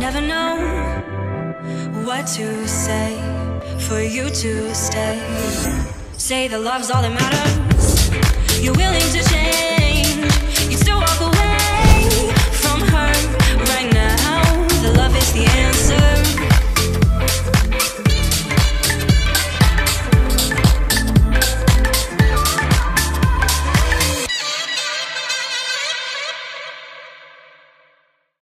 never know what to say for you to stay. Say the love's all that matters.